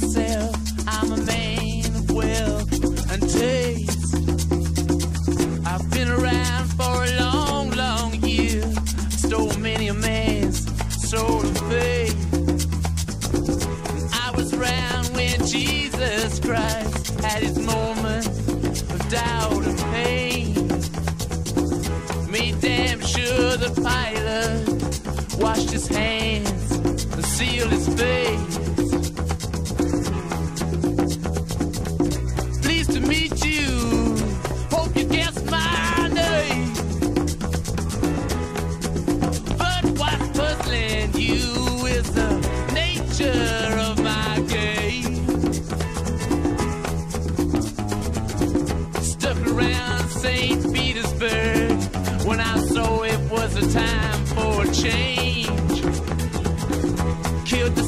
myself I'm a man of wealth and taste. I've been around for a long, long year. Stole many a man's soul of faith. I was around when Jesus Christ had his moment of doubt and pain. Made damn sure the Pilate washed his hands and sealed his face. St. Petersburg when I saw it was a time for change. Killed the